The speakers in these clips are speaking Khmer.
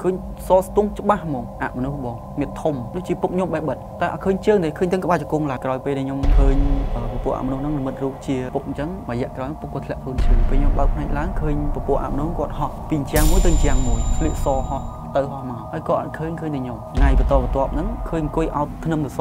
ឃើញសស្ទង់ច្បាស់ហ្មងអមនុស្សបងមានធំដូចជាពុកខ្ញុំបែបបិទតែអត់ឃើញជើងទេឃើញទាំងក្បាលជង្គង់ឡើងក្រោយពេលដែលខ្ញុំឃើញពពួកអមនុស្សហ្នឹងនិមិត្តរូបជាពុកអញ្ចឹងមួយរយៈក្រោយពុកគាត់ធ្លាក់ខ្លួនឈឺពេលខ្ញុំបើកភ្នែកឡើងឃើញពពួកអមនុស្សគាត់ហោះពីអញ្ចាំងមួយទៅអញ្ចាំងមួយស្លៀកសហោះទៅហោះមកហើយក៏អត់ឃើញឃើញតែខ្ញុំថ្ងៃបន្តបន្ទាប់ហ្នឹងឃើញអង្គុយអោតធ្នឹមទៅស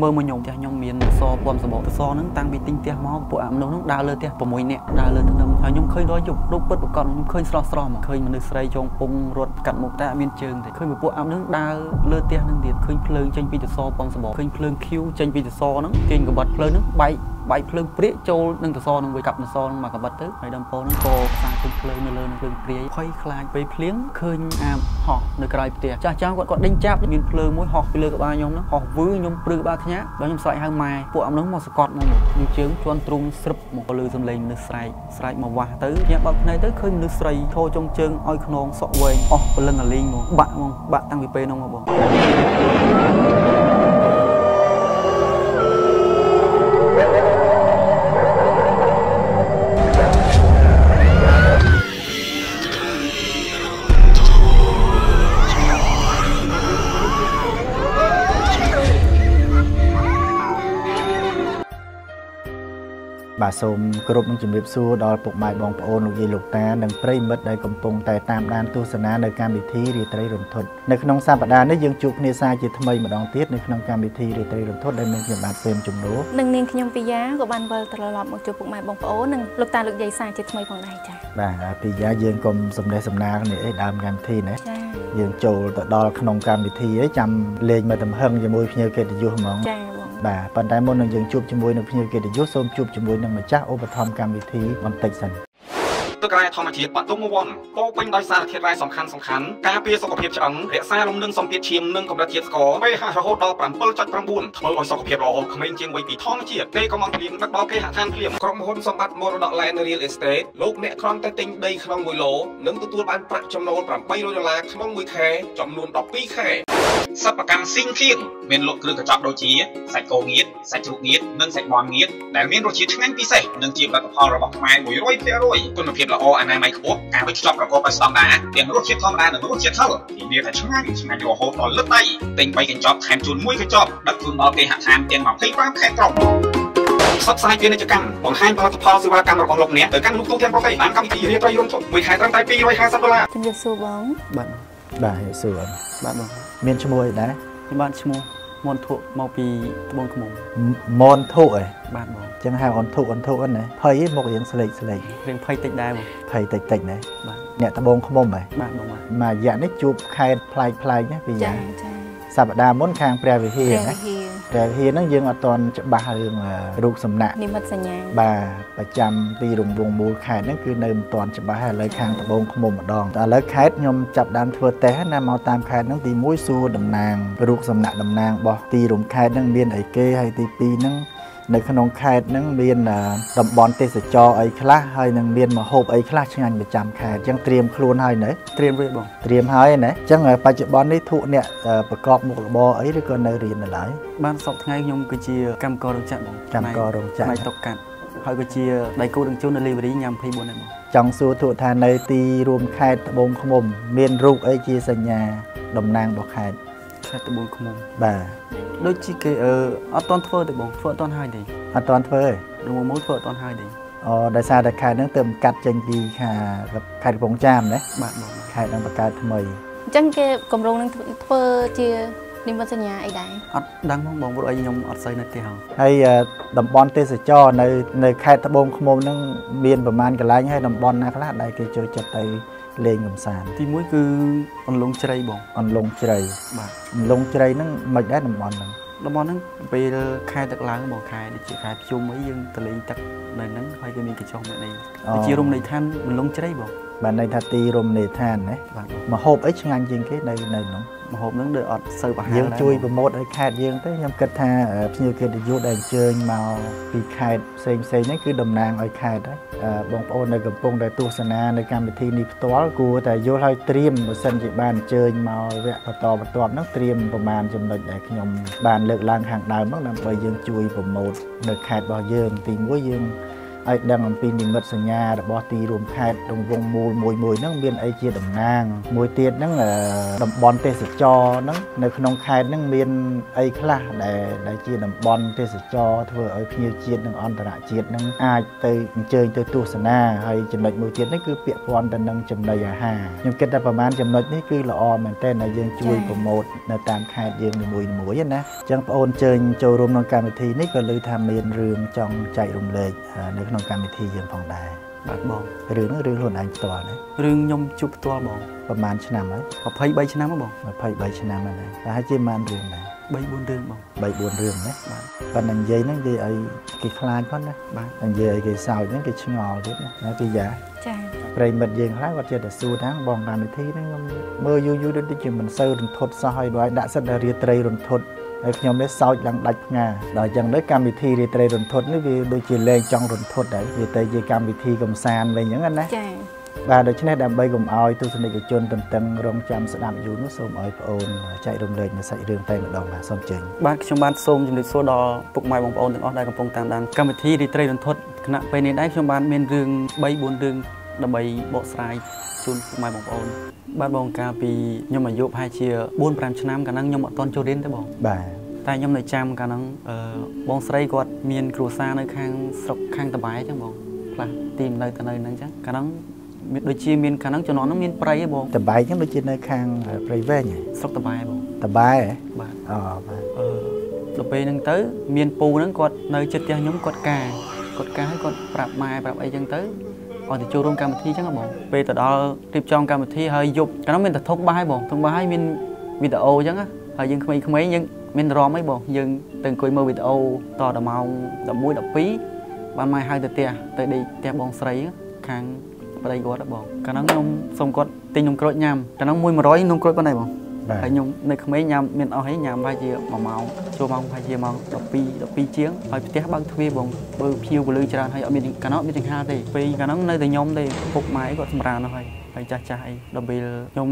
មើលមកខ្ញុំផ្ទះខ្ញុំមានសពំសបកសហ្នឹងតាំងពីទិញផ្ទះមកពួកអាមនុស្សហ្នឹងដើរលើផ្ទះ6នាក់ដើរលើធ្នឹមហើយខ្ញុំឃើញរាល់យប់រូបពិតប្រកបខ្ញុំឃើញស្រស់ស្រស់មកឃើញមនុស្សស្រីចងពុងរត់កាត់មុខតែអត់មានជើងទេឃើញពួកអាមនុស្សដើរលើផ្ទះហ្នឹងទៀតឃើញភ្លើងចេញពីទសពំសបកឃើញភ្លើងឃីវចេញពីទសហ្នឹងទាញកបាត់ភ្លើងហ្នឹងបែក បែកភ្លើងព្រាកចូលនឹងទសនឹងវាកាប់ទសនឹងមកកបិតទៅហើយដំពោនឹងក៏ខ្សែពេញភ្លើងនៅលើនឹងភ្លើងព្រាយភ័យខ្លាចពេលភ្លៀងឃើញអាមហោះនៅក្រៅផ្ទះចាស់ចាស់គាត់គាត់ដេញចាប់មានភ្លើងមួយហោះពីលើក្បាលខ្ញុំហ្នឹងហោះវឺខ្ញុំព្រឺក្បាលខ្ញាក់ដល់ខ្ញុំស្រែកហៅម៉ែពួកអំនោះមកសកត់មកខ្ញុំជើងជន់ទ្រុងស្រឹបមកលើសំឡេងមនុស្សស្រែកស្រែកមកវាស់ទៅខ្ញុំបើកភ្នែកទៅឃើញមនុស្សស្រីធោចុងជើងឲ្យខ្នងសក់វែងអស់ព្រលឹងអាលីងមកបាក់មកបាក់តាំងពីពេលនោះមកបង សូមគោរពនឹងជំរាបសួរដល់ពុកម៉ែបងប្អូនលោកយាយលោកតានិងប្រិយមិត្តដែលកំពុងតែតាមដានទស្សនានៅកម្មវិធីរាត្រីរន្ធត់នៅក្នុងសប្តាហ៍នេះយើងជួបគ្នាសាជាថ្មីម្ដងទៀតនៅក្នុងកម្មវិធីរាត្រីរន្ធត់ដែលមានខ្ញុំបាទសេមជំនួសនិងនាងខ្ញុំពីយ៉ាក៏បានវិលត្រឡប់មកជួបពុកម៉ែបងប្អូននិងលោកតាលោកយាយសាជាថ្មីផងដែរចា៎បាទពីយ៉ាយើងកុំសំណេះសំណាលនេះអីដើមកម្មវិធីណាចា៎យើងចូលទៅដល់ក្នុងកម្មវិធីអីចាំលេងមកទំហឹងជាមួយភ្ញៀវកិត្តិយសហ្មងចា៎ បាទប៉ុន្តែមុននឹងយើងជួបជាមួយនឹងភ្ញៀវកិត្តិយសសូមជួបជាមួយនឹងម្ចាស់ឧបត្ថម្ភកម្មវិធីបន្តិចសិនទឹករ៉ែធម្មជាតិបាត់ទុំវ័នពោពេញដោយសារធាតុរ៉ែសំខាន់សំខាន់ការពារសុខភាពឆ្អឹងរក្សាលំនឹងសម្ពាធឈាមនិងកម្រិតជាតិស្ករ pH រហូតដល់7.9ធ្វើឲ្យសុខភាពល្អក្មេងជាងវ័យពីធម្មជាតិទេក៏មកភ្លាមដឹកដល់គេហដ្ឋានភ្លាមក្រុមហ៊ុនសម្បត្តិមរតក Land Real Estate លោកអ្នកគ្រាន់តែទិញដីក្នុង1ឡូនិងទទួលបានប្រាក់ចំណូល800ដុល្លារក្នុងមួយខែចំនួន12ខែ សិប្បកម្មស៊ីងខៀងមានលក់គ្រឿងកញ្ចប់ដូចជាសាច់គោងៀតសាច់ជ្រូកងៀតនិងសាច់មាន់ងៀតដែលមានរសជាតិឆ្ងាញ់ពិសេសនិងជាផលិតផលរបស់ខ្មែរ100%គុណភាពល្អអនាម័យខ្ពស់ការវេចខ្ចប់ប្រកបដោយស្តង់ដារទាំងរសជាតិធម្មតានិងរសជាតិហឹរធានាថាឆ្ងាញ់ឆ្ងាញ់រហូតដល់លឹកដៃទិញ3កញ្ចប់ថែមជូន1កញ្ចប់ដឹកជូនដល់គេហដ្ឋានទាំង25ខេត្តក្រុងផ្សព្វផ្សាយពាណិជ្ជកម្មបង្ហាញផលិតផលសេវាកម្មរបស់លោកអ្នកទៅកាន់លោកទូទាំងប្រទេសបានកម្មវិធីរាត្រីរំជុំមួយខែត្រឹមតែ250ដុល្លារជំរាបសួរបងបាទបាទសួរបាទបង មានឈ្មោះអីដែរខ្ញុំបានឈ្មោះមនធុមកពីត្បូងឃ្មុំមនធុអីបាទបងចឹងហៅអនធុអនធុហ្នឹងណាភ័យមករៀងស្លេកស្លេករៀងភ័យតិចដែរបងភ័យតិចតិចណាបាទអ្នកត្បូងឃ្មុំហ៎បាទបងបាទមួយរយៈនេះជួបខេតប្លែកប្លែកណាពីយ៉ាងចាចាសប្តាហ៍មុនខាងព្រះវិហារណា ព្រះវិហារហ្នឹងយើងអត់ទាន់ច្បាស់រឿងរូបសំណាក់និមិត្តសញ្ញាបាទប្រចាំទីរង្វង់មូលខេត្តហ្នឹងគឺនៅមិនទាន់ច្បាស់ហើយឥឡូវខាងត្បូងឃ្មុំម្ដងតែឥឡូវខេត្តខ្ញុំចាប់ដើមធ្វើតេស្តណាមកតាមខេត្តហ្នឹងទី1សួរតំណាងរូបសំណាក់តំណាងរបស់ទីរំខេត្តហ្នឹងមានអីគេហើយទី2ហ្នឹង នៅក្នុងខេត្តហ្នឹងមានតំបន់ទេសចរអីខ្លះហើយនឹងមានមហូបអីខ្លះឆ្ងាញ់ប្រចាំខេត្តអញ្ចឹងត្រៀមខ្លួនហើយណាត្រៀមវាបងត្រៀមហើយណាអញ្ចឹងបច្ចុប្បន្ននេះធុអ្នកប្រកបមុខរបរអីឬក៏នៅរៀននៅឡើយបានសពថ្ងៃខ្ញុំគឺជាកម្មកររោងចក្របងកម្មកររោងចក្រផ្នែកតុកកាត់ហើយក៏ជាដៃគូដឹកជញ្ជូន delivery ញ៉ាំ24ដែរបងចង់សួរធុថានៅទីរួមខេត្តត្បូងឃ្មុំ មានរូបអីជាសញ្ញាតំណាងរបស់ខេត្ត ខេត្តត្បូងឃ្មុំបាទដូចជាគេអឺអត់តន់ធ្វើទេបងធ្វើអត់តន់ហើយទេអត់តន់ធ្វើទេរងមកធ្វើអត់តន់ហើយទេអូដោយសារតែខេត្តហ្នឹងទើបកាត់ចេញពីខាខេត្តកំពង់ចាមណាបាទបងខេត្តហ្នឹងបង្កើតថ្មីអញ្ចឹងគេកម្រងនឹងធ្វើជានិមិត្តសញ្ញាអីដែរអត់ដឹងផងបងព្រោះអីខ្ញុំអត់សូវនៅផ្ទះហើយហើយតំបន់ទេសចរនៅនៅខេត្តត្បូងឃ្មុំហ្នឹងមានប្រមាណកន្លែងហើយតំបន់ណាខ្លះដែលគេចូលចិត្តទៅ លេងកំសាន្តទី1គឺអន្លង់ជ្រៃបងអន្លង់ជ្រៃបាទអន្លង់ជ្រៃហ្នឹងមិនដែរតំបន់ហ្នឹងតំបន់ហ្នឹងពេលខែទឹកឡើងបងខែដូចជាខែភ្ជុំអីយើងទៅលេងទឹកនៅហ្នឹងហើយគេមានកញ្ចុះនៅនេះដូចជារមណីយដ្ឋានមលងជ្រៃបងបាទន័យថាទីរមណីយដ្ឋានណាបាទមហូបអីឆ្ងាញ់ជាងគេនៅនៅហ្នឹង មហូបហ្នឹងដូចអត់សូវប្រហែលយើងជួយប្រម៉ូទឲ្យខេត្តយើងទៅខ្ញុំគិតថាភ្ញៀវកិត្តិយសដែលអញ្ជើញមកពីខេត្តផ្សេងផ្សេងហ្នឹងគឺតំណាងឲ្យខេត្តហើយបងប្អូននៅកំពុងតែទស្សនានៅកម្មវិធីនេះផ្ទាល់គួរតែយល់ឲ្យត្រៀមបើសិនជាបានអញ្ជើញមកវគ្គបន្តបន្ទាប់ហ្នឹងត្រៀមប្រមាណចំណុចដែលខ្ញុំបានលើកឡើងខាងដើមហ្នឹងដើម្បីយើងជួយប្រម៉ូទនៅខេត្តរបស់យើងទី1យើង ឲ្យដឹងអំពីនិមិត្តសញ្ញារបស់ទីរួមខេត្តរង្វង់មូលមួយមួយហ្នឹងមានអីជាតំណាង មួយទៀតហ្នឹងអឺតំបន់ទេសចរហ្នឹងនៅក្នុងខេត្តហ្នឹងមានអីខ្លះដែលដែលជាតំបន់ទេសចរធ្វើឲ្យភ្ញៀវជាតិនិងអន្តរជាតិហ្នឹងអាចទៅអញ្ជើញទៅទស្សនាហើយចំណុចមួយទៀតនេះគឺពាក់ព័ន្ធទៅនឹងចំណីអាហារខ្ញុំគិតថាប្រហែលចំណុចនេះគឺល្អមែនទែនដែលយើងជួយប្រម៉ូទនៅតាមខេត្តយើងនីមួយៗណាអញ្ចឹងបងអូនអញ្ជើញចូលរួមក្នុងកម្មវិធីនេះក៏លើថាមានរឿងចង់ចែករំលែកអឺនៅក្នុងកម្មវិធីយើងផងដែរបាទបងរឿងហ្នឹងរឿងខ្លួនឯងផ្ទាល់ណារឿងខ្ញុំជួបផ្ទាល់បងប្រហែលឆ្នាំហើយ23ឆ្នាំហ្នឹងបង23ឆ្នាំហើយណាតែហើយជាប៉ុន្មានរឿងដែរ3 4រឿងបង3 4រឿងណាបាទប៉ុន្តែនិយាយហ្នឹងនិយាយឲ្យគេខ្លាចផងណាបាទនិយាយឲ្យគេសើចហ្នឹងគេឆ្ងល់ទៀតណាណាពីយ៉ាចា៎ប្រិមិត្តយើងខ្លះគាត់ចេះតែសួរថាបងកម្មវិធីហ្នឹងខ្ញុំមើលយូរយូរដូចជាមិនសូវរន្ធត់សោះហើយបើឲ្យដាក់សិតតែរាត្រីរន្ធត់ ហើយខ្ញុំនេះសោចឡើងដាច់ផ្ងាដល់អញ្ចឹងទៅកម្មវិធីរាត្រីរន្ធត់នេះវាដូចជាលែងចង់រន្ធត់ដែរវាទៅជាកម្មវិធីកំសាន្តវិញអញ្ចឹងណាចា៎បាទដូច្នេះដើម្បីកុំឲ្យទស្សនិកជនទន្ទឹងរង់ចាំស្ដាប់យូរនោះសូមឲ្យប្អូនចែករំលែកនៅសាច់រឿងតែម្ដងបាទសូមជើញបាទខ្ញុំបានសូមជម្រាបសួរដល់ពុកម៉ែបងប្អូនទាំងអស់ដែលកំពុងតាមដានកម្មវិធីរីត្រីរន្ធត់គណៈពេលនេះដែរខ្ញុំបានមានរឿង3 4រឿង ដើម្បីបកស្រាយជូនពុកម៉ែបងប្អូនបាទបងកាលពីខ្ញុំអាយុប្រហែលជា4 5ឆ្នាំកាលហ្នឹងខ្ញុំអត់ទាន់ចូលរៀនទេបងបាទតែខ្ញុំនៅចាំកាលហ្នឹងអឺបងស្រីគាត់មានគ្រួសារនៅខាងស្រុកខាងតបាយអញ្ចឹងបងផ្លាស់ទីនៅទៅនៅហ្នឹងអញ្ចឹងកាលហ្នឹងមានដូចជាមានកាលហ្នឹងជំនាន់ហ្នឹងមានព្រៃឯងបងតបែកហ្នឹងដូចជានៅខាងព្រៃវែងហ៎ស្រុកតបាយបងតបែហ៎បាទអូបាទអឺដល់ពេលហ្នឹងទៅ មានពូហ្នឹងគាត់នៅចិត្តផ្ទះខ្ញុំគាត់ការគាត់ការហើយគាត់ប្រាប់ម៉ែប្រាប់អីចឹងទៅ ឲ្យទៅចូលរួមកម្មវិធីចឹងហ៎បងពេលទៅដល់រៀបចំកម្មវិធីហើយយប់កាលនោះមានតែធុងបាយបងធុងបាយមានវីដេអូចឹងណាហើយយើងក្មេងៗយើងមានអារម្មណ៍អីបងយើងទៅអង្គុយមើលវីដេអូតដល់ម៉ោង11 12បានម៉ែហៅទៅផ្ទះទៅដេកផ្ទះបងស្រីខាងប្តីគាត់ហ៎បងកាលនោះខ្ញុំសុំគាត់ទិញនំក្រូចញ៉ាំកាលនោះ100នំក្រូចប៉ុណ្ណេះបងបាទ ហើយខ្ញុំនៅក្មេងញ៉ាំមានអស់ហើយញ៉ាំប្រហែលជា1ម៉ោងចូលម៉ោងប្រហែលជាម៉ោង12 12ជាងហើយផ្ទះបើកទ្វារបងបើភ្ញៀវពលឺច្រើនហើយអត់មានកាលនោះអត់មានចង្ហាទេពេលកាលនោះនៅតែខ្ញុំទេពុកម៉ែអីគាត់សម្រាននោះហើយហើយចាស់ចាស់អីដល់ពេលខ្ញុំ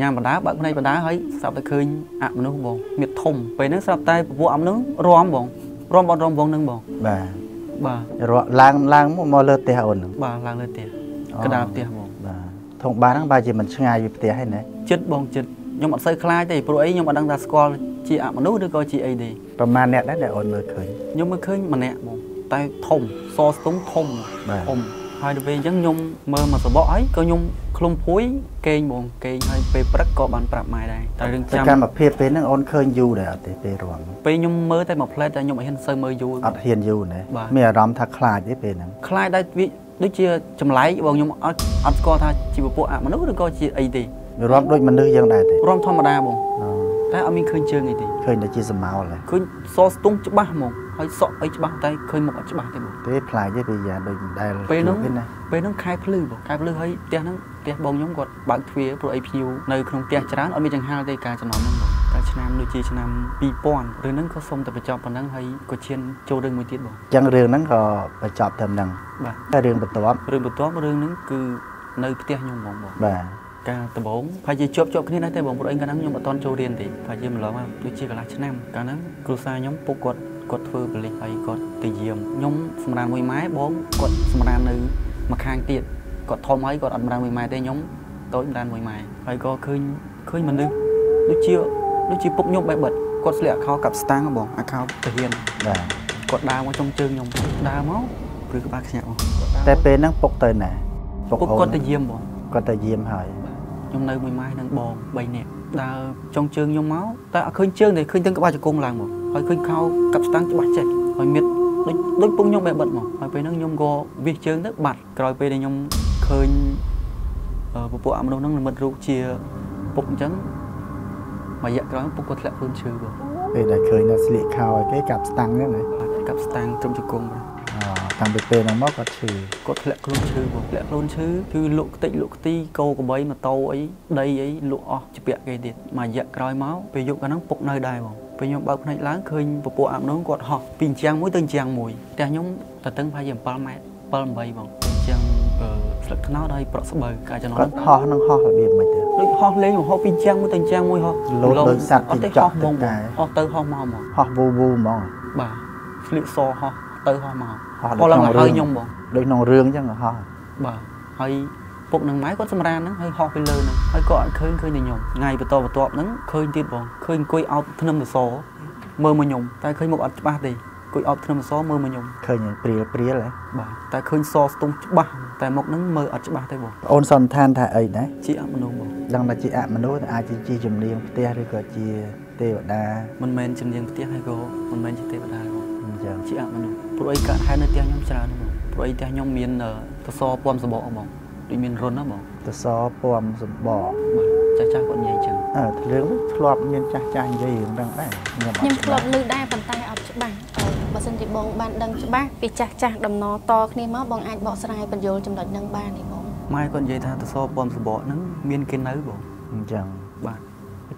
ញ៉ាំបដាបើកភ្នែកបដាហើយស្រាប់តែឃើញអមនុស្សបងមានធំពេលហ្នឹងស្រាប់តែពពួកអមនុស្សរំបងរំបត់រំវងហ្នឹងបងបាទបាទរកឡើងឡើងមកមកលើផ្ទះអូនហ្នឹងបាទឡើងលើផ្ទះអូកណ្ដាលផ្ទះបងបាទធំបានហ្នឹងបើជាមិនឆ្ងាយពីផ្ទះហើយណាចិត្តបងចិត្ត ខ្ញុំអត់សូវខ្លាចទេព្រោះអីខ្ញុំអត់ដឹងថាស្គាល់ជាអមនុស្សឬក៏ជាអីទេប្រហែលអ្នកដែរដែលអូនមើលឃើញខ្ញុំមើលឃើញម្នាក់បងតែធំសស្ទង់ធំបាទធំហើយដល់ពេលអញ្ចឹងខ្ញុំមើលមកសបកហើយក៏ខ្ញុំឃ្លុំភួយគេងបងគេងហើយពេលព្រឹកក៏បានប្រាប់ម៉ែដែរតែរឿងសចាំកម្មភាពពេលហ្នឹងអូនឃើញយូរដែរអត់ទេពេលរំពេលខ្ញុំមើលតែមួយផ្លែតតែខ្ញុំអត់ហ៊ានសូវមើលយូរអត់ហ៊ានយូរណាបាទមានអារម្មណ៍ថាខ្លាចទេពេលហ្នឹងខ្លាចដែរវាដូចជាចម្លែកបងខ្ញុំអត់អត់ស្គាល់ថាជាពពួកអមនុស្សឬក៏ជាអីទេវា រំដូចមនុស្សយើងដែរទេរំធម្មតាបងអូតែអត់មានឃើញជើងអីទេឃើញតែជាសមោលហ៎ឃើញសស្ទង់ច្បាស់ហ្មងហើយសក់អីច្បាស់តែឃើញមុខអត់ច្បាស់ទេបងទេខ្លាចទេពេលយ៉ាងដូចមិនដែលពេលហ្នឹងជួបទេណាពេលហ្នឹងខែភ្លឺបងខែភ្លឺហើយផ្ទះហ្នឹងផ្ទះបងខ្ញុំគាត់បើកទ្វារព្រោះអីភ្ញៀវនៅក្នុងផ្ទះច្រើនអត់មានចង្ហាល់ទេការចំណន់ហ្នឹងបងតែឆ្នាំដូចជាឆ្នាំ2000រឿងហ្នឹងក៏សុំតែបញ្ចប់ប៉ុណ្ណឹងហើយក៏ឈានចូលរឿងមួយទៀតបងអញ្ចឹងរឿងហ្នឹងក៏បញ្ចប់ត្រឹមហ្នឹងបាទតែរឿងបន្ទាប់រឿងបន្ទាប់រឿងហ្នឹងគឺនៅផ្ទះខ្ញុំបងបងបាទ កាលដំបូងប្រហែលជាជាប់ជាប់គ្នាដែរទេបងព្រោះអីកាលហ្នឹងខ្ញុំអត់តន់ចូលរៀនទេប្រហែលជាមួយឡងមកដូចជាកន្លះឆ្នាំកាលហ្នឹងគ្រូសាខ្ញុំពុកគាត់គាត់ធ្វើបលិសហើយគាត់ទៅយាមខ្ញុំសម្រានមួយម៉ែបងគាត់សម្រាននៅម្ខាងទៀតគាត់ធំហើយគាត់អត់សម្រានមួយម៉ែទេខ្ញុំតូចសម្រានមួយម៉ែហើយក៏ឃើញឃើញមនុស្សដូចជាដូចជាពុកខ្ញុំបែបបិទគាត់ស្លៀកអាខោកាប់ស្តាំងហ៎បងអាខោទាហានបាទគាត់ដើរមកចុងជើងខ្ញុំដើរមកព្រឺក្បាលខ្ញាក់មកគាត់ដើរតែពេលហ្នឹងពុកទៅណាពុកគាត់ទៅយាមបងគាត់ទៅយាមហើយ ខ្ញុំនៅមួយម៉ែនឹងបង3នាក់ដើរចុងជើងខ្ញុំមកតែអត់ឃើញជើងទេឃើញទាំងក្បាលជង្គង់ឡើងមកហើយឃើញខោកាប់ស្តាំងច្បាស់ចេះហើយមានដូចដូចពុកខ្ញុំបែបបិទមកហើយពេលហ្នឹងខ្ញុំក៏វាសជើងទៅបាត់ក្រោយពេលដែលខ្ញុំឃើញអឺពពួកអមនុស្សហ្នឹងនិមិត្តរូបជាពុកអញ្ចឹងមួយរយៈក្រោយពុកក៏ធ្លាក់ខ្លួនឈឺបងពេលដែលឃើញនៅស្លៀកខោឲ្យគេកាប់ស្តាំងហ្នឹងណាបាត់កាប់ស្តាំងត្រឹមជង្គង់បងអូ តាំងពីពេលហ្នឹងមកគាត់ឈឺគាត់ធ្លាក់ខ្លួនឈឺបងធ្លាក់ខ្លួនឈឺគឺលក់ខ្ទេចលក់ខ្ទីគោក្របីម៉ូតូអីដីអីលក់អស់ជាពាក់គេទៀតមួយរយៈក្រោយមកពេលយប់កាលហ្នឹងពុកនៅដែរបងពេលខ្ញុំបើកភ្នែកឡើងឃើញពពួកអាប់នោះគាត់ហោះពីអញ្ចាំងមួយទៅអញ្ចាំងមួយផ្ទះខ្ញុំតតឹងប្រហែលជា7ម៉ែត្រ7 8បងអញ្ចឹងអឺស្លឹកត្នោតហើយប្រក់ស្បូវកាលចំណគាត់ហោះនឹងហោះរបៀបមិនទៅដូចហោះលេងមកហោះពីអញ្ចាំងមួយទៅអញ្ចាំងមួយហោះលោតដូចសត្វអត់ទេជិះចហោះក់ហ្មងទៅបងតែហោះទៅហោះមកហ្មងហោះវូវូហ្មងបាទស្លៀកសហោះ ទៅហោះមកហោះហោះឡើងក្នុងមកហើយរឿងខ្ញុំបងដូចក្នុងរឿងអញ្ចឹងហោះបាទហើយពុកនឹងម៉ែគាត់សម្រានហ្នឹងហើយហោះទៅលើហ្នឹងហើយក៏អត់ឃើញឃើញតែខ្ញុំថ្ងៃបន្តបន្ទាប់ហ្នឹងឃើញទៀតបងឃើញអង្គុយអោបធ្នឹមសសរមើលមកខ្ញុំតែឃើញមុខអត់ច្បាស់ទេអង្គុយអោបធ្នឹមសសរមើលមកខ្ញុំឃើញព្រាលព្រាលហ៎បាទតែឃើញសស្ទង់ច្បាស់តែមុខហ្នឹងមើលអត់ច្បាស់ទេបងបងអូនសន្និដ្ឋានថាអីដែរជាអមនុស្សបងដឹងថាជាអមនុស្សអាចជាជាជំនាញផ្ទះឬក៏ជាទេវតាមិនមែនជំនាញផ្ទះហើយក៏មិនមែនជាទេវតាទេបងអញ្ចឹងជាអមនុស្ស ព្រោះអីកើតហេតុនៅផ្ទះខ្ញុំច្រើនណាស់បងព្រោះអីផ្ទះខ្ញុំមានអឺសសរពំសបកបងដូចមានរុនណាបងតសពំសម្បកបាទចាស់ចាស់ៗគាត់និយាយចឹងអើរឿងនេះធ្លាប់មានចាស់ចាស់និយាយរឿងហ្នឹងដែរខ្ញុំអត់ខ្ញុំធ្លាប់ច្បាស់ឮដែរប៉ុន្តែអត់ច្បាស់អឺបើសិនជាបងបានដឹងច្បាស់ពីចាស់ចាស់ដំណតគ្នាមកបងអាចបកស្រាយបញ្យល់ចំណុចហ្នឹងបានទេបងម៉ែគាត់និយាយថាសសរពំសបកហ្នឹងមានគេនៅបងអញ្ចឹងបាទ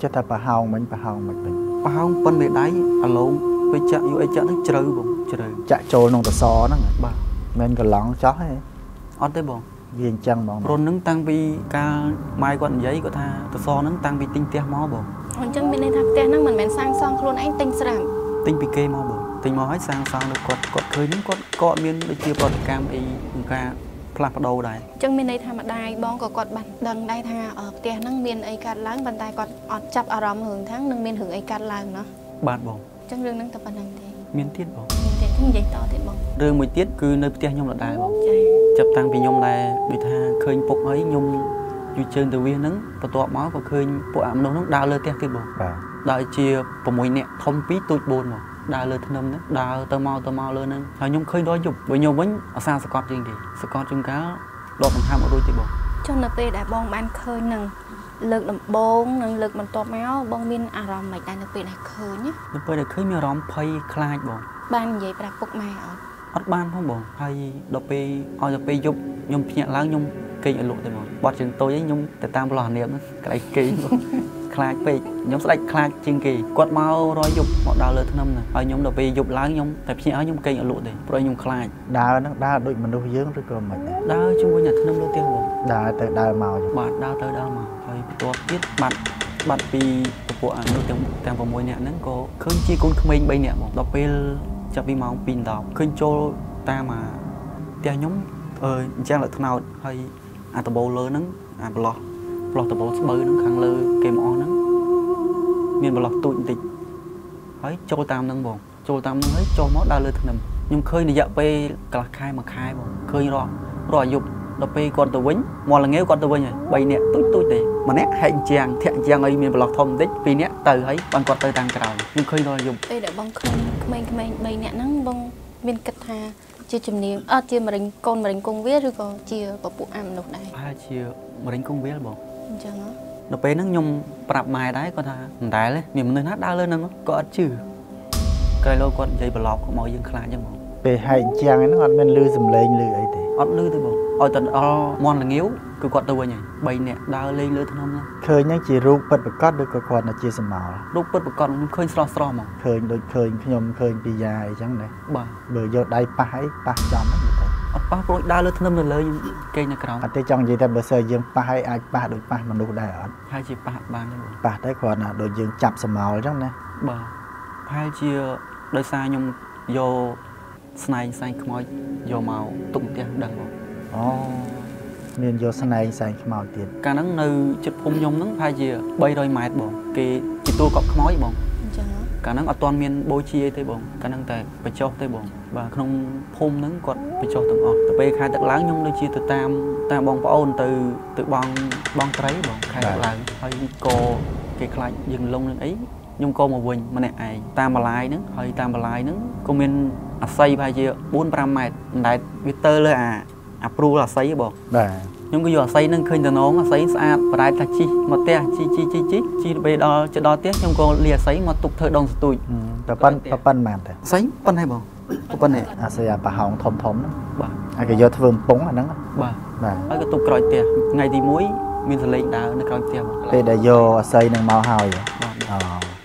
ចិត្តថាប្រហោងមិញប្រហោងមិនវិញប្រហោងប៉ុនមេដៃអាឡូង ពេលចាក់យូរអីចាក់ហ្នឹងជ្រៅបងជ្រៅចាក់ចូលក្នុងតសហ្នឹងបាទមិនកន្លងចោះទេអត់ទេបងវាអញ្ចឹងបងរុនហ្នឹងតាំងពីកាលម៉ែគាត់និយាយគាត់ថាតសហ្នឹងតាំងពីទិញផ្ទះមកបងអញ្ចឹងមានន័យថាផ្ទះហ្នឹងមិនមែនសាងសង់ខ្លួនឯងទិញស្រាប់ទិញពីគេមកបងទិញមកហើយសាងសង់នៅគាត់គាត់ឃើញហ្នឹងគាត់ក៏មានដូចជាប្រតិកម្មអីក្នុងការផ្លាស់ប្ដូរដែរអញ្ចឹងមានន័យថាម្ដាយបងក៏គាត់បានដឹងដែរថាផ្ទះហ្នឹងមានអីកើតឡើងប៉ុន្តែគាត់អត់ចាប់អារម្មណ៍រឿងថានឹងមានរឿងអីកើតឡើងណោះបាទបង ចឹងរឿងហ្នឹងតែប៉ុណ្្នឹងទេមានទៀតបងមានតែខ្ញុំនិយាយតទៀតបងរឿងមួយទៀតគឺនៅផ្ទះខ្ញុំដដែលបងចា៎ចាប់តាំងពីខ្ញុំដែរដូចថាឃើញពុកហើយខ្ញុំយូរជើងទៅវាហ្នឹងបន្ទាប់មកក៏ឃើញពួកអាមនុស្សហ្នឹងដើរលើផ្ទះទៀតបងបាទដើរជា6នាក់ធំ2ទូច4មកដើរលើធ្នឹមហ្នឹងដើរទៅមកទៅមកលើហ្នឹងហើយខ្ញុំឃើញដល់យប់វិញខ្ញុំវិញអាសាសកត់ជាងគេសកត់ជាងកាលដកដង្ហើមអត់រួចទេបងចុះនៅពេលដែលបងបានឃើញនឹង លើកដំបូងនិងលើកបន្ទាប់មកបងមានអារម្មណ៍មិនដែរនៅពេលដែលឃើញណានៅពេលដែលឃើញមានអារម្មណ៍ភ័យខ្លាចបង បាននិយាយប្រាប់ពុកម៉ែអត់អត់បានផងបងហើយដល់ពេលឲ្យដល់ពេលយប់ខ្ញុំភ្ញាក់ឡើងខ្ញុំគេងឲ្យលក់ទេបងបាត់ជើងតូចឯងខ្ញុំទៅតាមប្រឡោះនាមហ្នឹងកន្លែងគេងបង ខ្លាចពេកខ្ញុំស្ដាច់ខ្លាចជាងគេគាត់មករយយប់មកដើរលើធ្នឹមហ្នឹងហើយខ្ញុំដល់ពេលយប់ឡើងខ្ញុំតែភ្ញាក់ហើយខ្ញុំគេងឲ្យលក់ទេព្រោះខ្ញុំខ្លាចដើរហ្នឹងដើរដូចមនុស្សយើងឬក៏មិនដែរដើរជាមួយនឹងធ្នឹមលើផ្ទះបងដើរទៅដើរមកចឹងបាទដើរទៅដើរមកហើយបន្ទាប់ទៀតបាត់បាត់ពីពពួកអានោះទាំងទាំង6នាក់ហ្នឹងក៏ឃើញជាកូនក្មេង3នាក់បងដល់ពេលចាប់ពីម៉ោង2ដល់ឃើញចូលតាមអាផ្ទះខ្ញុំអឺអញ្ចឹងលើថ្នោតហើយអាដបោលើហ្នឹងអាប្លោះ ប្លោះដបោស្បូវហ្នឹងខាងលើគេមកអស់ហ្នឹងមានប្លោះទូចបន្តិចហើយចូលតាមហ្នឹងបងចូលតាមហ្នឹងហើយចូលមកដើរលើធ្នឹមខ្ញុំឃើញរយៈពេលកន្លះខែមួយខែបងឃើញរាល់រាល់យប់ដល់ពេលគាត់ទៅវិញមកល្ងាវគាត់ទៅវិញហើយ3នាក់ទូចទូចទេម្នាក់ហែកជាងធាក់ជាងឲ្យមានប្លោះធំបន្តិច2នាក់ទៅហើយបានគាត់ទៅតាមក្រោយខ្ញុំឃើញរាល់យប់ពេលដែលបងឃើញក្មេងៗ3នាក់ហ្នឹងបងមានគិតថាជាជំនាញអត់ជាមរិញកូនមរិញគង់វាឬក៏ជាពពួកអាមនុស្សដែរប្រហែលជាមរិញគង់វាលបង អញ្ចឹងហ៎ដល់ពេលហ្នឹងខ្ញុំប្រាប់ម៉ែដែរគាត់ថាមិនដែលទេមានមនុស្សណាដើរលើហ្នឹងគាត់អត់ជឿក្រោយលោកគាត់និយាយប្រឡប់មកយើងខ្លាចចឹងបងពេលហែកជាងហ្នឹងអត់មានលឺសំឡេងលឺអីទេអត់លឺទេបងឲ្យតែដល់មន់ល្ងាវគឺគាត់ទៅវិញហើយ3នាក់ដើរលេងលើធ្នឹមហ្នឹងឃើញហ្នឹងជារូបពិតប្រាកដឬក៏គ្រាន់តែជាសមោលរូបពិតប្រកបខ្ញុំឃើញស្រស់ស្រស់ហ្មងឃើញដូចឃើញខ្ញុំឃើញពីយ៉ាអីចឹងដែរបាទបើយកដៃប៉ះអីប៉ះចំហ្នឹងទៅ អត់ប៉ះប្រួយដើរលើធ្នឹមនៅលើខ្ញុំគេងនៅក្រោមអត់ទេចង់និយាយថាបើសិនយើងប៉ះអីអាចប៉ះដូចប៉ះមនុស្សដែរអត់ប្រហែលជាប៉ះបានទេបងប៉ះតែគ្រាន់តែដូចយើងចាប់សមោលចឹងណាបាទប្រហែលជាដោយសារខ្ញុំយកស្នែងសែងខ្មោចយកមកទុកផ្ទះដឹងបងអូមានយកស្នែងសែងខ្មោចទៀតកាលហ្នឹងនៅជិតភូមិខ្ញុំហ្នឹងប្រហែលជា300ម៉ែត្របង គេជាទួលកប់ខ្មោចបងអញ្ចឹងហ៎ កាលហ្នឹងអត់ទាន់មានបូជាអីទេបងកាលហ្នឹងតែបញ្ចុះទេបង បាទក្នុងភូមិហ្នឹងគាត់បញ្ចុះទាំងអស់ទៅពេលខែទឹកឡើងខ្ញុំដូចជាទៅតាមតាមបងប្អូនទៅទៅបងបងត្រីបងខែទឹកឡើងហើយក៏គេខ្លាចយើងលងនឹងអីខ្ញុំក៏មកវិញម្នាក់ឯងតាមបន្លាយហ្នឹងហើយតាមបន្លាយហ្នឹងក៏មានអាស័យប្រហែលជា4 5ម៉ែត្រអណ្ដែតវាទៅលើអាអាព្រួលអាស័យហ៎បងបាទ ខ្ញុំក៏យកអាស័យហ្នឹងឃើញតំណងអាស័យស្អាតប្រែថាជីមកផ្ទះជីជីជីជីជីទៅពេលដល់ជិតដល់ផ្ទះខ្ញុំក៏លាអាស័យមកទុកធ្វើដងស្ទូចតែប៉ុនតែប៉ុនមែនតែអាស័យប៉ុណ្ណេះបងប៉ុណ្ណេះអាស័យអាប្រហោងធំធំហ្នឹងបាទហើយក៏យកធ្វើបំពង់អាហ្នឹងបាទបាទហើយក៏ទុកក្រោយផ្ទះថ្ងៃទី1មានសលេងដើរនៅក្រោយផ្ទះបងពេលដែលយកអាស័យហ្នឹងមកហើយបាទអូ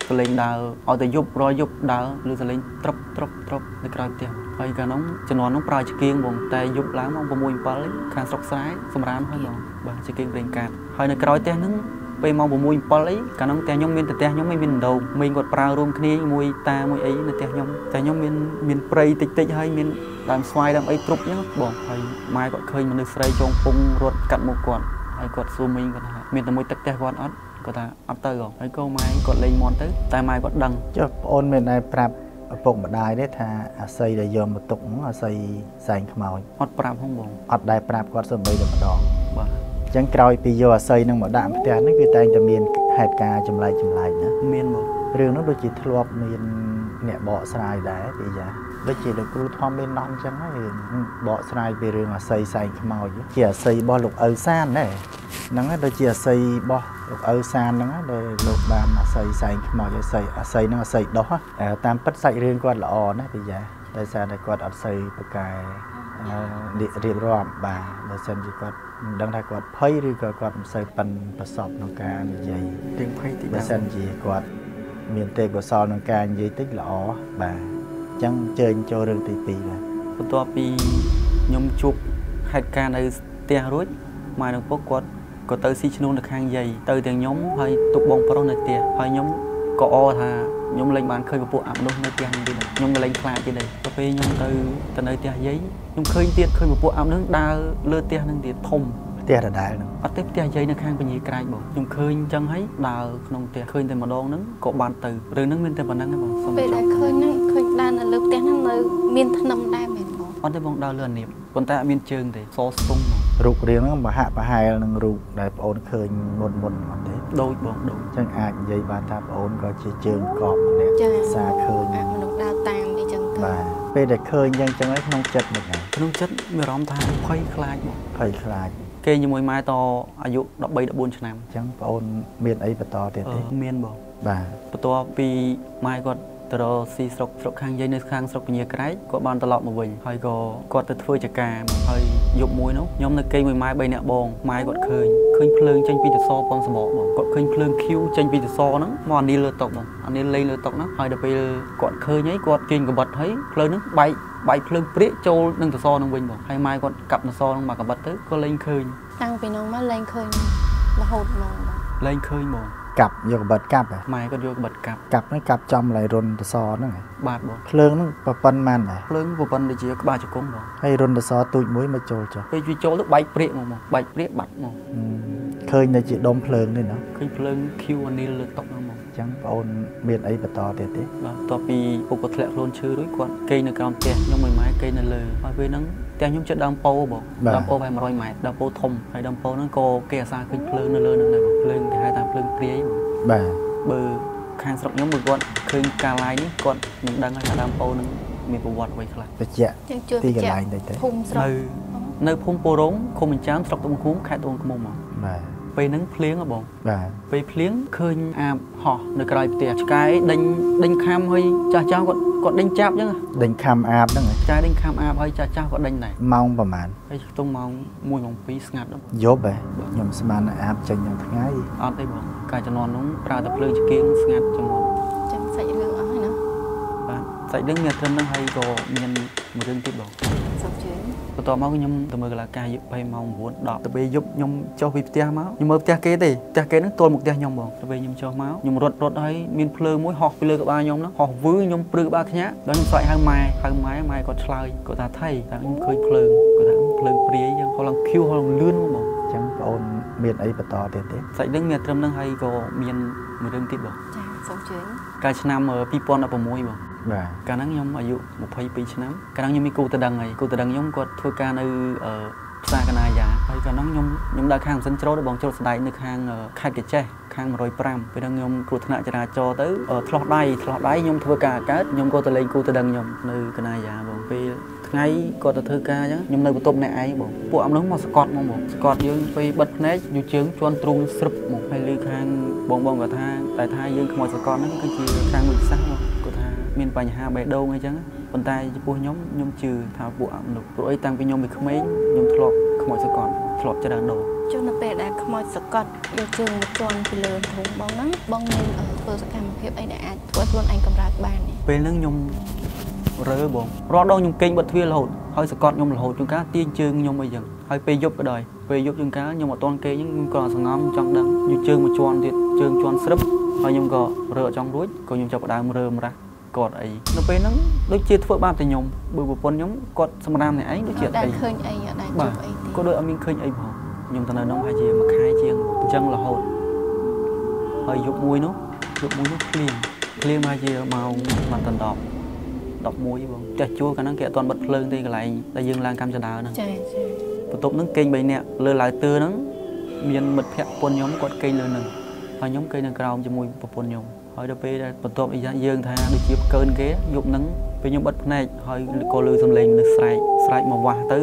សលេងដើរឲ្យតែយប់រាល់យប់ដើរឬសលេងត្រប់ត្រប់ត្រប់នៅក្រោយផ្ទះ ហើយកាលនោះជំនាន់នោះប្រើឆ្កៀងបងតែយប់ឡើងម៉ោង6 7ខាងស្រុកស្រែសម្រានហើយបងបាទឆ្កៀងប្រេងកាតហើយនៅក្រោយផ្ទះហ្នឹងពេលម៉ោង6 7អីកាលនោះផ្ទះខ្ញុំមានតែផ្ទះខ្ញុំមិនមានដងមីងគាត់ប្រើរួមគ្នាមួយតាមួយអីនៅផ្ទះខ្ញុំតែខ្ញុំមានមានព្រៃតិចតិចហើយមានដើមស្វាយដើមអីគ្រប់អញ្ចឹងបងហើយម៉ែគាត់ឃើញមនុស្សស្រីចងពងរត់កាត់មុខគាត់ហើយគាត់សួរមីងគាត់ថាមានតែមួយទឹកផ្ទះគាត់អត់គាត់ថាអត់ទៅហ៎ហើយក៏ម៉ែគាត់លេងមន់ទៅតែម៉ែគាត់ដឹងចុះប្អូនមានតែប្រាប់ ឪពុកម្ដាយទេថាអាស័យដែលយកមកទុកហ្នឹងអាស័យសែងខ្មោចអត់ប្រាប់ហងបងអត់ដែលប្រាប់គាត់សូម្បីតែម្ដងបាទអញ្ចឹងក្រោយពីយកអាស័យហ្នឹងមកដាក់ផ្ទះហ្នឹងគឺតែងតែមានហេតុការណ៍ចម្លែកចម្លែកណាមានបងរឿងនោះដូចជាធ្លាប់មានអ្នកបកស្រាយដែរពីយ៉ាដូចជាលោកគ្រូធម្មមានណំអញ្ចឹងហើយបកស្រាយពីរឿងអាស័យសែងខ្មោចជាអាស័យរបស់លោកឪសានដែរហ្នឹងហើយដូចជាអាស័យរបស់ លោកឪសានហ្នឹងហើយដែលលោកបានអាស័យសែងខ្មោចអាស័យអាស័យហ្នឹងអាស័យដោះហ៎អឺតាមពិតសាច់រឿងគាត់ល្អណាស់ពីយ៉ាដោយសារតែគាត់អត់សូវប្រកែអឺរៀបរាប់បាទបើសិនជាគាត់មិនដឹងថាគាត់ភ័យឬក៏គាត់មិនសូវប៉ិនប្រសពក្នុងការនិយាយទៀងភ័យតិចបើដែរសិនជាគាត់មានទេពកោសលក្នុងការនិយាយតិចល្អបាទអញ្ចឹងអញ្ជើញចូលរឿងទី2បាទបន្ទាប់ពីខ្ញុំជួបហេតុការណ៍នៅផ្ទះរួចម៉ែនិងពុកគាត់ ក៏ទៅស៊ីឈ្នួលនៅខាងយាយទៅទាំងខ្ញុំហើយទុកបងប្រុសនៅផ្ទះហើយខ្ញុំក៏អថាខ្ញុំលែងបានឃើញពពួកអាប់នោះនៅផ្ទះនេះទៀតខ្ញុំក៏លែងខ្លាចទៀតដែរទៅពេលខ្ញុំទៅទៅនៅផ្ទះយាយខ្ញុំឃើញទៀតឃើញពពួកអាប់នោះដើរលើផ្ទះនឹងទៀតធំផ្ទះដដែលហ្នឹងអត់ទេផ្ទះយាយនៅខាងពញាក្រែកបងខ្ញុំឃើញអញ្ចឹងហើយដើរក្នុងផ្ទះឃើញតែម្ដងហ្នឹងក៏បានទៅរឿងហ្នឹងមានតែប៉ុណ្្នឹងទេបងសុំពេលចដែលប់ឃើញហ្នឹងឃើញដើរនៅលើផ្ទះហ្នឹងនៅមានថ្នាំដែរមែនបងអត់ទេបងដើរលើអានៀបប៉ុន្តែអត់មានជើងទេសស្ទុំបង រូបរាងហ្នឹងបហាក់ប្រហែលនឹងរូបដែលប្អូនឃើញមុនមុនអត់ទេដូចបងដូចអញ្ចឹងអាចនិយាយបានថាប្អូនក៏ជាជើងកប់ម្នាក់ចាសារឃើញអាមនុស្សដើរតាមអីចឹងទៅបាទពេលដែលឃើញអញ្ចឹងអញ្ចឹងហើយក្នុងចិត្តមិនហើយក្នុងចិត្តមានអារម្មណ៍ថាភ័យខ្លាចបងភ័យខ្លាចគេជាមួយម៉ែតអាយុ13 14ឆ្នាំអញ្ចឹងប្អូនមានអីបន្តទៀតអឺទេមានបងបាទបន្ទាប់ពីម៉ែគាត់ទៅរកស៊ីស្រុកស្រុកខាងយាយនៅខាងស្រុកពញាក្រែកគាត់បានត្រឡប់មកវិញហើយក៏គាត់ទៅធ្វើចការមកហើយ យប់មួយនោះខ្ញុំនៅគេងមួយម៉ែ3នាក់បងម៉ែគាត់ឃើញឃើញភ្លើងចេញពីទសប៉ុនសបកបងគាត់ឃើញភ្លើងឃ្យូចេញពីទសហ្នឹងមកអានីលលើតុបងអានីលលេងលើតុហ្នឹងហើយដល់ពេលគាត់ឃើញហើយគាត់ទាញកបិតហើយភ្លើងហ្នឹងបែកបែកភ្លើងព្រាកចូលនឹងទសហ្នឹងវិញបងហើយម៉ែគាត់កាប់ទសហ្នឹងមកកបិតទៅក៏លេងឃើញតាំងពីនោះមកលែងឃើញរហូតមកបងលែងឃើញហ្មង កាប់យកកបិតកាប់ហ៎ម៉ែគាត់យកកបិតកាប់កាប់ហ្នឹងកាប់ចំឡៃរុនតសហ្នឹងហ៎បាទបងភ្លើងហ្នឹងប្រប៉ុនម៉ាន់ដែរភ្លើងប្រព័ន្ធដូចជាក្បាលជង្គង់បងហើយរុនតសទូចមួយមកចូលចុះពេលវាចូលទៅបែកព្រាកមកមកបែកព្រាកបាត់មកអឺឃើញតែជាដុំភ្លើងនេះណាឃើញភ្លើង Q អានីលលើតុហ្នឹងមកអញ្ចឹងបងអូនមានអីបន្តទៀតទេបាទបន្ទាប់ពីពុកគាត់ធ្លាក់ខ្លួនឈឺរួចគាត់គេងនៅក្រោមផ្ទះខ្ញុំមួយម៉ែគេនៅលើហើយពេលហ្នឹងផ្ទះខ្ញុំជិតដើមពោបងដើមពោប្រហែល100ម៉ែត្រដើមពោធំហើយដើមពោហ្នឹងក៏គេអាសាឃើញភ្លើងនៅលើហ្នឹងដែរបងភ្លើងគេហៅថាភ្លើងព្រាយបងបាទបើខាងស្រុកខ្ញុំបើគាត់ឃើញការឡាយនេះគាត់នឹងដឹងហើយថាដើមពោហ្នឹងមានប្រវត្តិអ្វីខ្លះបច្ចៈចឹងជួយទីបញ្កន្ជាលែក់ងតិចទេភូមិស្រុកនៅនៅភូមិពោរងឃុំបញ្ចាមស្រុកត្បូងឃុំខេត្តត្បូងឃ្មុំហ្មងបាទ ពេលហ្នឹងភ្លៀងហ៎បងបាទពេលភ្លៀងឃើញអាបហោះនៅក្រោយផ្ទះឆ្កែដេញដេញខាំហើយចាស់ចាស់គាត់គាត់ដេញចាប់អញ្ចឹងដេញខំអាបហ្នឹងហ៎ឆ្កែដេញខាំអាបហើយចាស់ចាស់គាត់ដេញដែរម៉ោងប្រហែលហើយខ្ទង់ម៉ោង1ម៉ោង2ស្ងាត់ដល់យប់ហ៎ខ្ញុំស្មានថាអាបចេញក្នុងថ្ងៃអត់ទេបងកាលជំនាន់នោះប្រើតែភ្លើងឆ្កៀងស្ងាត់ជំនាន់ចឹងសាច់រឿងអស់ហើយណាបាទសាច់រឿងមានត្រឹមហ្នឹងហើយក៏មានមួយរឿងទៀតបងសូមជឿ បន្ទាប់មកខ្ញុំទៅមើលកន្លការយប់ពេលម៉ោង9 10ទៅពេលយប់ខ្ញុំចុះពីផ្ទះមកខ្ញុំមើលផ្ទះគេទេផ្ទះគេហ្នឹងទល់មកផ្ទះខ្ញុំបងទៅពេលខ្ញុំចុះមកខ្ញុំរត់រត់ហើយមានភ្លើងមួយហោះពីលើក្បាលខ្ញុំហ្នឹងហោះវឺខ្ញុំព្រឺក្បាលខ្ញាក់ដល់ខ្ញុំស្រែកហៅម៉ែហៅម៉ែម៉ែគាត់ឆ្លើយគាត់ថាថៃតែខ្ញុំឃើញភ្លើងគាត់ថាភ្លើងព្រាយចឹងហោះឡើងឃ្យូហោះឡើងលឿនហ្មងបងអញ្ចឹងបងអូនមានអីបន្តទៀតទេសាច់រឿងមានត្រឹមហ្នឹងហើយក៏មានមួយរឿងទៀតបងចាសូមជឿកាលឆ្នាំ2016បង បាទកាលហ្នឹងខ្ញុំអាយុ22ឆ្នាំកាលហ្នឹងខ្ញុំមានគូតដឹងហើយគូតដឹងខ្ញុំគាត់ធ្វើការនៅអឺផ្សារកណាយាហើយកាលហ្នឹងខ្ញុំខ្ញុំដើរខាងម៉ាស៊ីនច្រូតបងច្រូតស្ដែកនៅខាងអឺខេត្តកាចេះខាង105ពេលហ្នឹងខ្ញុំគ្រោះថ្នាក់ចរាចរណ៍ទៅអឺឆ្លោះដៃឆ្លោះដៃខ្ញុំធ្វើការកើតខ្ញុំក៏ទៅលេងគូតដឹងខ្ញុំនៅកណាយាបងពេលថ្ងៃគាត់ទៅធ្វើការអញ្ចឹងខ្ញុំនៅបន្ទប់អ្នកឯងបងពួកអំនោះមកស្កត់មកបងស្កត់យើងពេលបិទភ្នែកយូរជើងជន់ទ្រូងស្រឹបមកហើយលើខាងបងបងគាត់ថាតែថាយើងខ្មោចស្កត់ហ្នឹងគឺជាខាងមួយសាសបងគាត់ថា មានបញ្ហាបេះដូងអីចឹងប៉ុន្តែចំពោះខ្ញុំខ្ញុំជឿថាពួកអមនុស្សព្រោះអីតាំងពីខ្ញុំពីក្មេងខ្ញុំធ្លាប់ខ្មោចសកលធ្លាប់ច្រើនដងចុះនៅពេលដែលខ្មោចសកត់យកជើងមកជន់ពីលើធុងបងហ្នឹងបងមានអឺធ្វើសកម្មភាពអីដែលអាចធ្វើឲ្យខ្លួនឯងកម្រើកបានទេពេលហ្នឹងខ្ញុំរើបងរាល់ដងខ្ញុំគេងបិទទ្វាររហូតហើយសកត់ខ្ញុំរហូតជួនកាលទាញជើងខ្ញុំអីចឹងហើយពេលយប់ក៏ដោយពពេលយប់ជាងកាលខ្ញុំអត់ទាន់គេអញ្ចឹងខ្ញុំក៏សង្ងំចង់ដឹងខ្ញុំជើងមួយជាន់ទៀតជើងជាន់ស្រឹបហើយខ្ញុំក៏រើអត់ចង់រួចក៏ខ្ញុំចាប់ផ្ដើមរើម្រាស់ គាត់អីនៅពេលហ្នឹងដូចជាធ្វើបាបតែខ្ញុំបើប្រពន្ធខ្ញុំគាត់សម្រាមតែឯងដូចជាអត់ដែលអីឃើញអីអត់ដែលបាជួទបអីទេក៏ដូចអត់មានឃើញអីផងខ្ញុំទៅនៅនោះប្រហែលជាមួយខែជាងអញ្ចឹងរហូតហើយយប់មួយនោះយប់មួយនោះភ្លៀងភ្លៀងមកជាម៉ោងបានដល់10 11បងផ្ទះជួលកាលហ្នឹងគេអត់ទាន់បិទភ្លើងទេកន្លែងដែលយើងឡើងកម្មចដាហ្នឹងចាចាបន្ទប់ហ្នឹងគេង3នាក់លើឡាយទើហ្នឹងមានមិត្តភ័ក្តិប្រពន្ធខ្ញុំគាត់គេងលើហ្នឹងហើយខ្ញុំគេងនៅក្រោមជាមួយប្រពន្ធខ្ញុំ ហើយដល់ពេលដែលបន្ទាប់អីយ៉ាងយើងថាដូចជាកើនគេយប់ហ្នឹងពេលខ្ញុំបិទភ្នែកហើយក៏លើសំឡេងមនុស្សស្រែកស្រែកមកវាស់ទៅ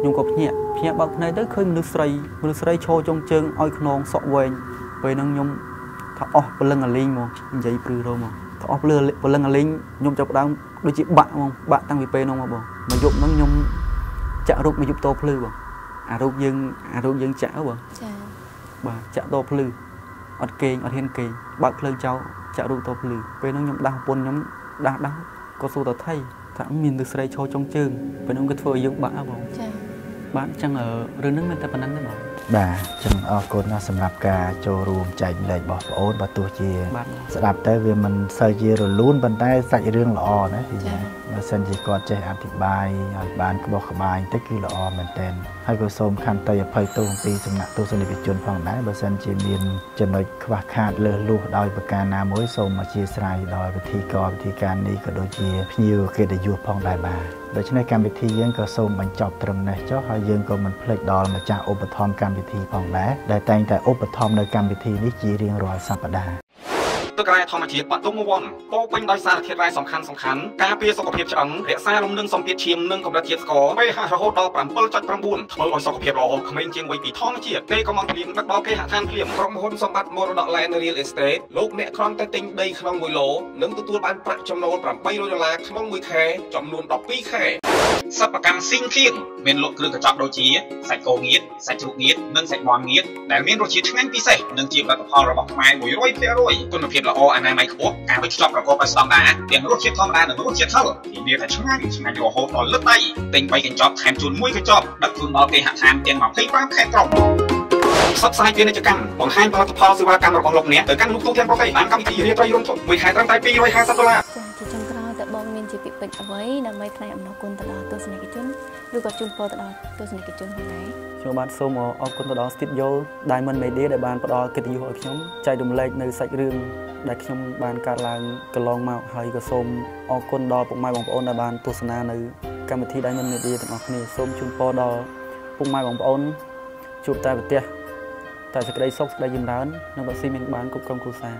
ខ្ញុំក៏ភ្ញាក់ភ្ញាក់បើកភ្នែកទៅឃើញមនុស្សស្រីមនុស្សស្រីឈរចុងជើងឲ្យខ្នងសក់វែងពេលហ្នឹងខ្ញុំថាអស់ពលឹងអាលីងមកនិយាយព្រឺរោមកថាអស់ពលឹងពលឹងអាលីងខ្ញុំចាប់ផ្ដើមដូចជាបាក់ហ្មងបាក់តាំងពីពេលហ្នឹងមកបងមកយប់ហ្នឹងខ្ញុំចាក់រូបមកយប់តភ្លឺបងអារូបយើងអារូបយើងចាក់ហ៎បងចាបាទចាក់តភ្លឺ អត់គេងអត់ហ៊ានគេងបើកភ្លើងចោលចាក់រូបតភ្លឺពេលហ្នឹងខ្ញុំដាស់ប្រពន្ធខ្ញុំដាស់ដាស់ក៏សួរតថៃថាមានទឹកស្រីឈរចុងជើងពេលហ្នឹងក៏ធ្វើឲ្យយើងបាក់ហ៎បងចាបាទអញ្ចឹងអឺរឿងហ្នឹងមានតែប៉ុណ្្នឹងទេបង បាទចឹងអរគុណណាស់សម្រាប់ការចូលរួមចែកម្លែករបស់បងអូនបើទោះជាបាទស្ដាប់ទៅវាមិនសូវជារលូនប៉ុន្តែសាច់រឿងល្អណាពីចាបើសិនជាគាត់ចេះអធិប្បាយឲ្យបានក្បោះក្បាយបន្តិចគឺល្អមែនតើហើយក៏សូមខន្តីអភ័យទោសអំពីសំណាក់ទស្សនិកជនផងដែរបើសិនជាមានចំណុចខ្វះខាតលើសលួសដោយប្រការណាមួយសូមអធិស្ឋានដល់វិធីករវិធីការនេះក៏ដូចជាភ្ញៀវកិត្តិយសផងដែរបាទដូច្នេះកម្មវិធីយើងក៏សូមបញ្ចប់ត្រឹមនេះចុះហើយយើងក៏មិនភ្លេចដល់ម្ចាស់ឧបត្ថម្ភកម្មវិធីផងដែរដែលតែងតែឧបត្ថម្ភនៅកម្មវិធីនេះជារៀងរាល់សប្តាហ៍ទឹករ៉ែធម្មជាតិបាត់ទុំវ័នពោពេញដោយសារធាតុរ៉ែសំខាន់សំខាន់ការពារសុខភាពឆ្អឹងរក្សាលំនឹងសម្ពាធឈាមនិងកម្រិតជាតិស្ករ pH រហូតដល់7.9ធ្វើឲ្យសុខភាពល្អក្មេងជាងវ័យពីធម្មជាតិទេក៏មកព្រៀងដឹកដល់គេហដ្ឋានព្រៀងក្រុមហ៊ុនសម្បត្តិមរតក Land Real Estate លោកអ្នកគ្រាន់តែទិញដីក្នុង1ឡូនិងទទួលបានប្រាក់ចំណូល800ដុល្លារក្នុងមួយខែចំនួន12ខែ សិប្បកម្មស៊ីងគៀងមានលក់គ្រឿងកញ្ចប់ដូចជាសាច់គោងៀតសាច់ជ្រូកងៀតនិងសាច់មាន់ងៀតដែលមានរសជាតិឆ្ងាញ់ពិសេសនិងជាផលិតផលរបស់ខ្មែរ100%គុណភាពល្អអនាម័យខ្ពស់ការវេចខ្ចប់ប្រកបដោយស្តង់ដារទាំងរសជាតិធម្មតានិងរសជាតិហឹរធានាថាឆ្ងាញ់ឆ្ងាញ់រហូតដល់លឹកដៃទិញ3កញ្ចប់ថែមជូន1កញ្ចប់ដឹកជូនដល់គេហដ្ឋានទាំង25ខេត្តក្រុងផ្សព្វផ្សាយពាណិជ្ជកម្មបង្ហាញផលិតផលសេវាកម្មរបស់លោកអ្នកទៅកាន់លោកទូទាំងប្រទេសបានកម្មវិធីរាត្រីរួមទុនមួយខែត្រឹមតែ250ដុល្លារ ជាពាក្យពេចន៍អ្វីដើម្បីថ្លែងអំណរគុណទៅដល់ទស្សនិកជនឬក៏ជូនពរទៅដល់ទស្សនិកជនផងដែរខ្ញុំបាទសូមអរគុណទៅដល់ Studio Diamond Media ដែលបានផ្ដល់កិត្តិយសឲ្យខ្ញុំចែករំលែកនៅសាច់រឿងដែលខ្ញុំបានកើតឡើងកន្លងមកហើយក៏សូមអរគុណដល់ពុកម៉ែបងប្អូនដែលបានទស្សនានៅកម្មវិធី Diamond Media ទាំងអស់គ្នាសូមជូនពរដល់ពុកម៉ែបងប្អូនជួបតែប្រទេសតែសេចក្តីសុខសេចក្តីចម្រើននិងរកស៊ីមានបានគ្រប់ក្រុមគ្រួសារ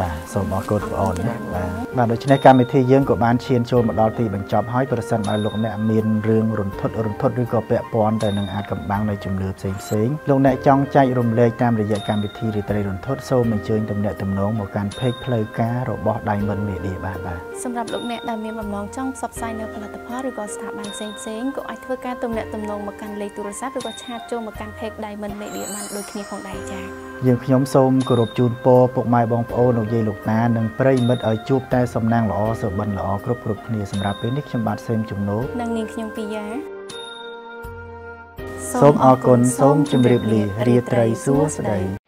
បាទសូមអរគុណបងអូនណាបាទបាទដូច្នេះកម្មវិធីយើងក៏បានឈានចូលមកដល់ទីបញ្ចប់ហើយប្រសិនបើលោកអ្នកមានរឿងរន្ធត់រន្ធត់ឬក៏ពាក់ព័ន្ធទៅនឹងអាចកំបាំងនៃជំនឿផ្សេងផ្សេងៗលោកអ្នកចង់ចែករំលែកតាមរយៈកម្មវិធីរីត្រីរន្ធត់សូមអញ្ជើញទំនាក់ទំនងមកកាន់ page ផ្លូវការរបស់ Diamond Media បាទបាទសម្រាប់លោកអ្នកដែលមានបំណងចង់ផ្សព្វផ្សាយនៅផលិតផលឬក៏ស្ថាប័នផ្សេងផ្សេងៗក៏អាចធ្វើការទំនាក់ទំនងមកកាន់លេខទូរស័ព្ទឬក៏ឆាតចូលមកកាន់ page Diamond Media បានដូចគ្នាផងដែរចា៎យើងខ្ញុំសូមគោរពជូនពរពុកម៉ែបងប្អូនលោកយាយលោកតានិងប្រិយមិត្តឲ្យជួបតែសំណាងល្អសុបិនល្អគ្រប់គ្រប់គ្នាសម្រាប់ពេលនេះខ្ញុំបាទសេមជំនោនិងនាងខ្ញុំពីយ៉ាសូមអរគុណសូមជម្រាបលារាត្រីសួស្តី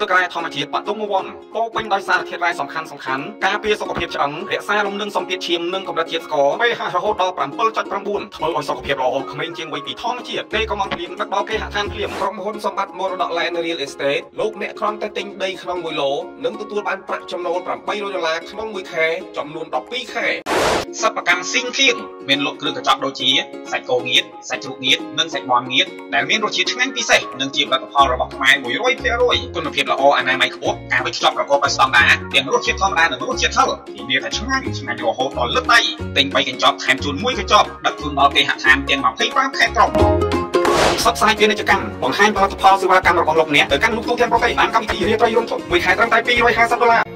ទឹករ៉ែធម្មជាតិបាត់ទុំវ័នពោពេញដោយសារធាតុរ៉ែសំខាន់សំខាន់ការពារសុខភាពឆ្អឹងរក្សាលំនឹងសម្ពាធឈាមនិងកម្រិតជាតិស្ករ pH រហូតដល់7.9ធ្វើឲ្យសុខភាពល្អក្មេងជាងវ័យពីធម្មជាតិទេក៏មកព្រៀងដឹកដល់គេហដ្ឋានព្រៀងក្រុមហ៊ុនសម្បត្តិមរតក Land Real Estate លោកអ្នកគ្រាន់តែទិញដីក្នុង1ឡូនិងទទួលបានប្រាក់ចំណូល800ដុល្លារក្នុងមួយខែចំនួន12ខែ សិប្បកម្មស៊ីងគៀងមានលក់គ្រឿងកញ្ចប់ដូចជាសាច់គោងៀតសាច់ជ្រូកងៀតនិងសាច់មាន់ងៀតដែលមានរសជាតិឆ្ងាញ់ពិសេសនិងជាផលិតផលរបស់ខ្មែរ100%គុណភាពល្អអនាម័យខ្ពស់ការវេចខ្ចប់ប្រកបដោយស្តង់ដារទាំងរសជាតិធម្មតានិងរសជាតិហឹរធានាថាឆ្ងាញ់ឆ្ងាញ់រហូតដល់លឹកដៃទិញ3កញ្ចប់ថែមជូន1កញ្ចប់ដឹកជូនដល់គេហដ្ឋានទាំង25ខេត្តក្រុងផ្សព្វផ្សាយពាណិជ្ជកម្មបង្ហាញផលិតផលសេវាកម្មរបស់លោកអ្នកទៅកាន់លោកទូទាំងប្រទេសបានកម្មវិធីរាត្រីរួមទុនមួយខែត្រឹមតែ250ដុល្លារ